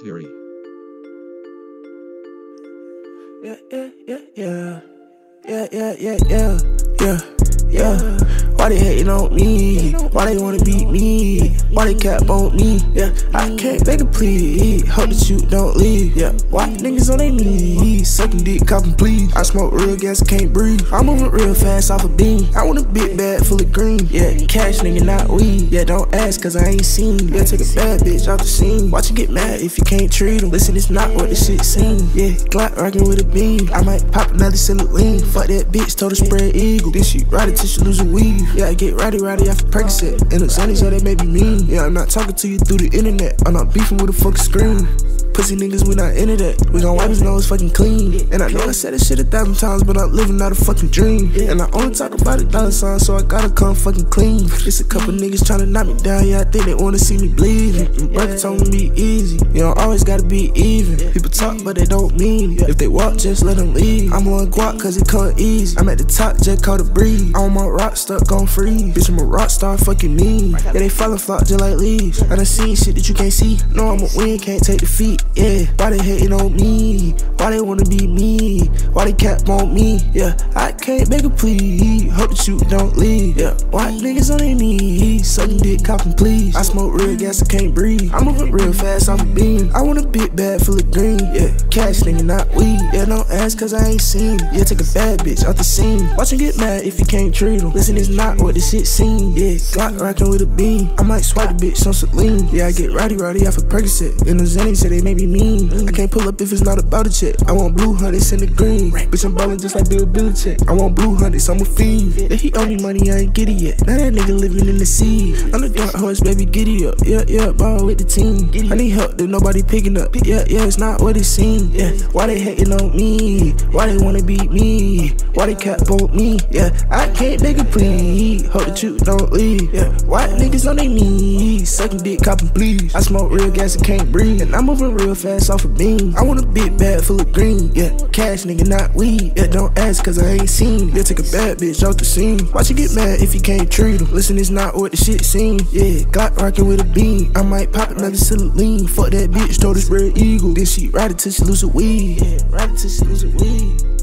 Siri. Yeah, yeah, yeah, yeah. Yeah, yeah, yeah, yeah, yeah, yeah. Why they hating on me? Why they wanna beat me? Why they cap on me? Yeah, I can't beg a plea. Hope that you don't leave. Yeah, why niggas on their knees? Sucking dick, copping please. I smoke real gas, can't breathe. I'm moving real fast off a beam. I want a big bag full of green. Yeah, cash nigga, not weed. Yeah, don't ask cause I ain't seen. Yeah, take a bad bitch off the scene. Watch you get mad if you can't treat them. Listen, it's not what the shit seem. Yeah, Glock rockin' with a beam. I might pop another lean. Fuck that bitch, told her spread eagle. This shit ride it till she lose a weave. Yeah, I get rowdy rowdy after Percocet. And the sunny so they may be mean. Yeah, I'm not talking to you through the internet. I'm not beefing with a fucking screen. Pussy niggas, we not into that. We gon' wipe his nose fucking clean. And I know I said this shit a thousand times, but I'm living out a fucking dream. And I only talk about a dollar sign, so I gotta come fucking clean. It's a couple niggas tryna knock me down, yeah, I think they wanna see me bleed. And brother told me be easy. You don't always gotta be even. People talk, but they don't mean it. If they walk, just let them leave. I'm on guac, cause it come easy. I'm at the top, just caught a breeze. On my rock, stuck gon' freeze. Bitch, I'm a rock star, fucking me. Yeah, they falling flock just like leaves. I done seen shit that you can't see. No, I'm a win, can't take defeat. Yeah, why they hating on me? Why they wanna be me? Why they cap on me? Yeah, I can't beg a plea. Hope that you don't leave. Yeah, why niggas on their knees? Sucking dick, copping please. I smoke real gas, I can't breathe. I'm moving real fast off a beam. I want a big bag full of green. Yeah, cash nigga, not weed. Yeah, don't ask cause I ain't seen. Yeah, take a bad bitch off the scene. Watch him get mad if you can't treat him. Listen, it's not what this shit seem. Yeah, Glock rockin' with a beam. I might swipe a bitch on Celine. Yeah, I get rowdy rowdy off a Percocet. And the Zenny say they may be mean. I can't pull up if it's not about a check. I want blue hundreds in the green. Bitch, I'm ballin' just like Bill Belichick. I want blue hundreds, I'm a fiend. If he owe me money, I ain't get it yet. Now that nigga living in the sea. I'm the dark horse, baby, giddy up. Yeah, yeah, ball with the team. I need help that nobody picking up. Yeah, yeah, it's not what it seems. Yeah, why they hating on me? Why they wanna beat me? Why they cap on me? Yeah, I can't make a plea. Hope that you don't leave. Yeah, why niggas on their knees? Sucking dick, copping please. I smoke real gas and can't breathe. And I'm moving real fast off a beam. I want a big bag full of green. Yeah, cash nigga, not weed. Yeah, don't ask cause I ain't seen. Yeah, take a bad bitch off the scene. Watch you get mad if you can't treat them. Listen, it's not what the shit seem. Yeah, Glock rockin' with a bean. I might pop another lean. Fuck that bitch, told her red eagle. Then she ride it till she lose a weed. Yeah, ride it till she lose a weed.